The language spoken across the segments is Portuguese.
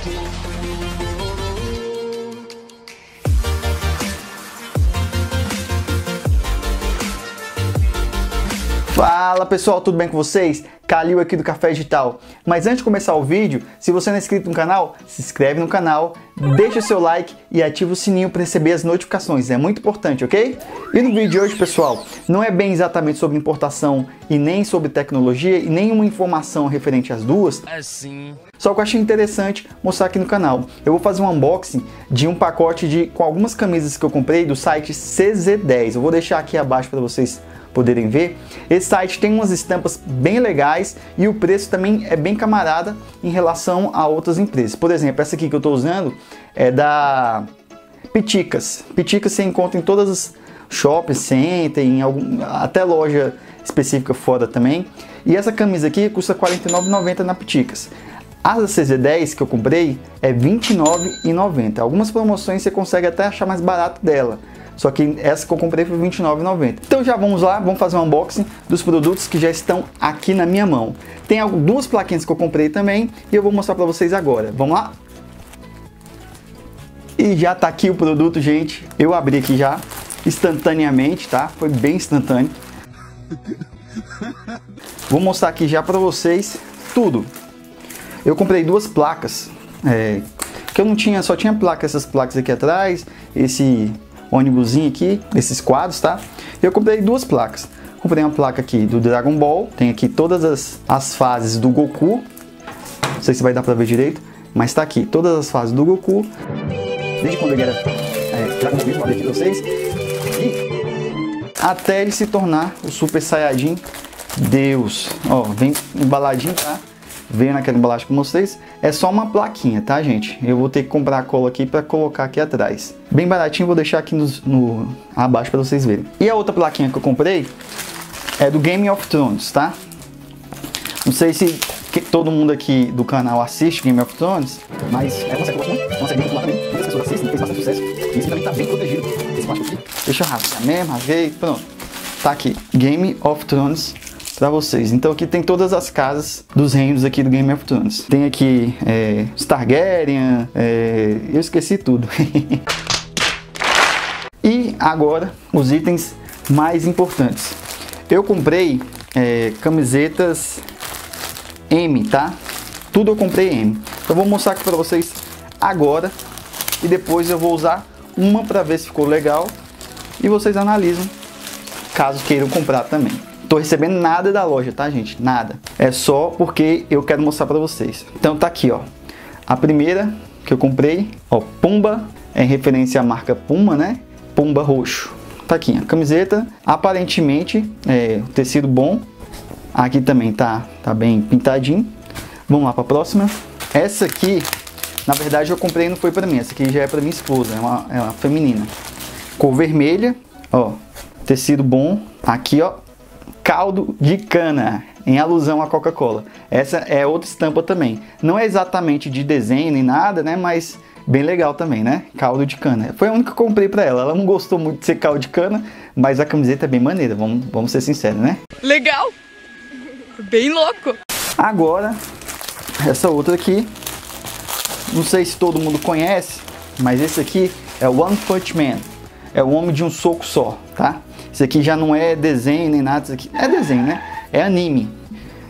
Thank you. Fala pessoal, tudo bem com vocês? Calil aqui do Café Digital. Mas antes de começar o vídeo, se você não é inscrito no canal, se inscreve no canal, deixa o seu like e ativa o sininho para receber as notificações. É muito importante, ok? E no vídeo de hoje, pessoal, não é bem exatamente sobre importação e nem sobre tecnologia e nenhuma informação referente às duas. Assim. Só que eu achei interessante mostrar aqui no canal. Eu vou fazer um unboxing de um pacote de com algumas camisas que eu comprei do site CZ10. Eu vou deixar aqui abaixo para vocês poderem ver. Esse site tem umas estampas bem legais e o preço também é bem camarada em relação a outras empresas. Por exemplo, essa aqui que eu estou usando é da Piticas. Piticas você encontra em todas as shopping center, em algum, até loja específica fora também. E essa camisa aqui custa R$ 49,90 na Piticas. A da CZ10 que eu comprei é R$ 29,90. Algumas promoções você consegue até achar mais barato dela. Só que essa que eu comprei foi R$ 29,90. Então já vamos lá, vamos fazer um unboxing dos produtos que já estão aqui na minha mão. Tem duas plaquinhas que eu comprei também e eu vou mostrar para vocês agora. Vamos lá? E já tá aqui o produto, gente. Eu abri aqui já instantaneamente, tá? Foi bem instantâneo. Vou mostrar aqui já para vocês tudo. Eu comprei duas placas, é, que eu não tinha, só tinha placa, essas placas aqui atrás, esse ônibusinho aqui, esses quadros, tá? Eu comprei duas placas. Comprei uma placa aqui do Dragon Ball, tem aqui todas as, as fases do Goku. Não sei se vai dar pra ver direito, mas tá aqui todas as fases do Goku. Desde quando ele era é, Dragon Ball, abrir aqui pra vocês. E até ele se tornar o Super Saiyajin Deus. Ó, vem embaladinho, tá? Veio naquela embalagem com vocês, é só uma plaquinha, tá, gente? Eu vou ter que comprar a cola aqui para colocar aqui atrás. Bem baratinho, vou deixar aqui no, no abaixo para vocês verem. E a outra plaquinha que eu comprei é do Game of Thrones, tá? Não sei se todo mundo aqui do canal assiste Game of Thrones, mas é uma série gosto muito, é uma muito também. Fez sucesso. Esse também tá bem protegido. Deixa eu rasgar mesmo, rasguei, pronto. Tá aqui, Game of Thrones para vocês. Então aqui tem todas as casas dos reinos aqui do Game of Thrones. Tem aqui é, Targaryen, é, eu esqueci tudo. e agora os itens mais importantes. Eu comprei é, camisetas M, tá? Tudo eu comprei M. Então vou mostrar aqui para vocês agora e depois eu vou usar uma para ver se ficou legal e vocês analisam caso queiram comprar também. Tô recebendo nada da loja, tá, gente? Nada. É só porque eu quero mostrar para vocês. Então tá aqui, ó. A primeira que eu comprei, ó, Pumba, é referência à marca Puma, né? Pumba roxo. Tá aqui, a camiseta, aparentemente, é tecido bom. Aqui também tá, tá bem pintadinho. Vamos lá para a próxima. Essa aqui, na verdade, eu comprei não foi para mim. Essa aqui já é para minha esposa, é uma, é uma feminina. Cor vermelha, ó, tecido bom. Aqui, ó, caldo de cana, em alusão à Coca-Cola. Essa é outra estampa também. Não é exatamente de desenho nem nada, né? Mas bem legal também, né? Caldo de cana. Foi a única que eu comprei para ela. Ela não gostou muito de ser caldo de cana, mas a camiseta é bem maneira, vamos, vamos ser sinceros, né? Legal! Bem louco! Agora, essa outra aqui, não sei se todo mundo conhece, mas esse aqui é o One Punch Man. É o homem de um soco só, tá? Isso aqui já não é desenho nem nada, isso aqui é desenho, né? É anime.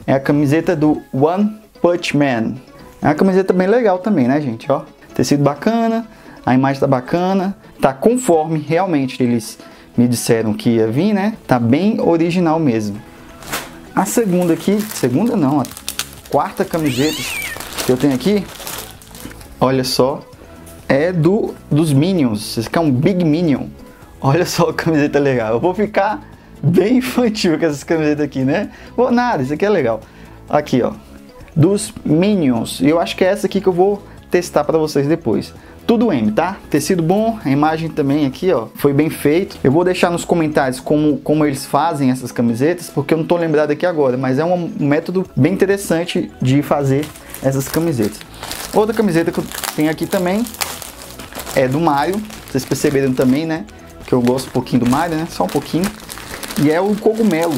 É a camiseta do One Punch Man. É uma camiseta bem legal também, né, gente? Ó, tecido bacana, a imagem tá bacana, tá conforme realmente eles me disseram que ia vir, né? Tá bem original mesmo. A segunda aqui, segunda não, a quarta camiseta que eu tenho aqui, olha só, é do dos Minions. Esse aqui é um Big Minion. Olha só a camiseta legal. Eu vou ficar bem infantil com essas camisetas aqui, né? Vou nada, isso aqui é legal. Aqui, ó. Dos Minions. E eu acho que é essa aqui que eu vou testar para vocês depois. Tudo M, tá? Tecido bom, a imagem também aqui, ó, foi bem feito. Eu vou deixar nos comentários como, como eles fazem essas camisetas, porque eu não tô lembrado aqui agora, mas é um método bem interessante de fazer essas camisetas. Outra camiseta que eu tenho aqui também é do Mario, vocês perceberam também, né? que eu gosto um pouquinho do Mario, né? Só um pouquinho. E é o cogumelo.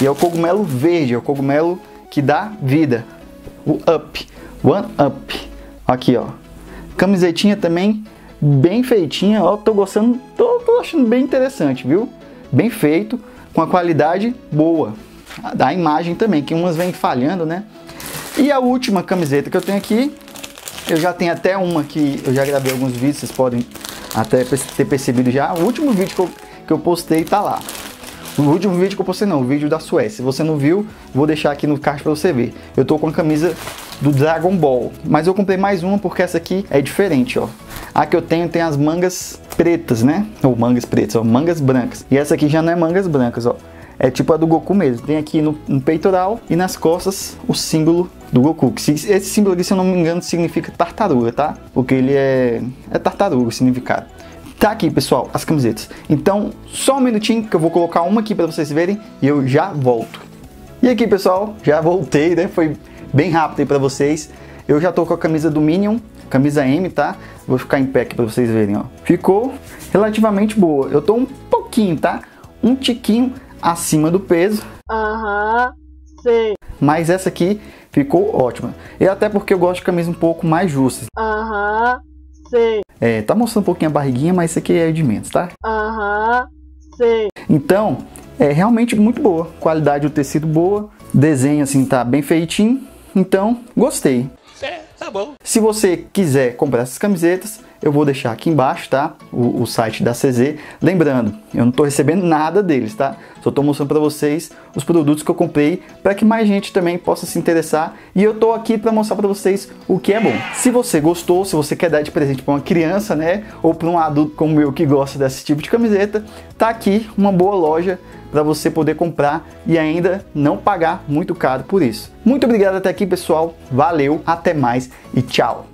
E é o cogumelo verde, é o cogumelo que dá vida. O Up. One Up. Aqui, ó. Camisetinha também bem feitinha, ó, tô gostando, tô, tô achando bem interessante, viu? Bem feito, com a qualidade boa. Da imagem também, que umas vem falhando, né? E a última camiseta que eu tenho aqui, eu já tenho até uma que eu já gravei alguns vídeos, vocês podem até ter percebido já. O último vídeo que eu, que eu postei tá lá. O último vídeo que eu postei não, o vídeo da Suécia. Se você não viu, vou deixar aqui no card para você ver. Eu tô com a camisa do Dragon Ball, mas eu comprei mais uma porque essa aqui é diferente, ó. A que eu tenho tem as mangas pretas, né? Ou mangas pretas, ó, mangas brancas. E essa aqui já não é mangas brancas, ó. É tipo a do Goku mesmo. Tem aqui no, no peitoral e nas costas o símbolo do Goku. Esse símbolo aqui, se eu não me engano, significa tartaruga, tá? Porque ele é, é tartaruga o significado. Tá aqui, pessoal, as camisetas. Então, só um minutinho que eu vou colocar uma aqui para vocês verem e eu já volto. E aqui, pessoal, já voltei, né? Foi bem rápido aí para vocês. Eu já tô com a camisa do Minion, camisa M, tá? Vou ficar em pé aqui para vocês verem, ó. Ficou relativamente boa. Eu tô um pouquinho, tá? Um tiquinho acima do peso. Aham, sei. Mas essa aqui ficou ótima. E até porque eu gosto de camisa um pouco mais justa. Aham, sei. É, tá mostrando um pouquinho a barriguinha, mas isso aqui é de menos, tá? Aham, sei. Então, é realmente muito boa. Qualidade do tecido boa. Desenho assim tá bem feitinho. Então, gostei. Tá bom. Se você quiser comprar essas camisetas, eu vou deixar aqui embaixo, tá? O, o site da CZ. Lembrando, eu não estou recebendo nada deles, tá? Só estou mostrando para vocês os produtos que eu comprei para que mais gente também possa se interessar. E eu estou aqui para mostrar para vocês o que é bom. Se você gostou, se você quer dar de presente para uma criança, né? Ou para um adulto como eu que gosta desse tipo de camiseta, tá aqui uma boa loja para você poder comprar e ainda não pagar muito caro por isso. Muito obrigado até aqui, pessoal. Valeu, até mais e tchau.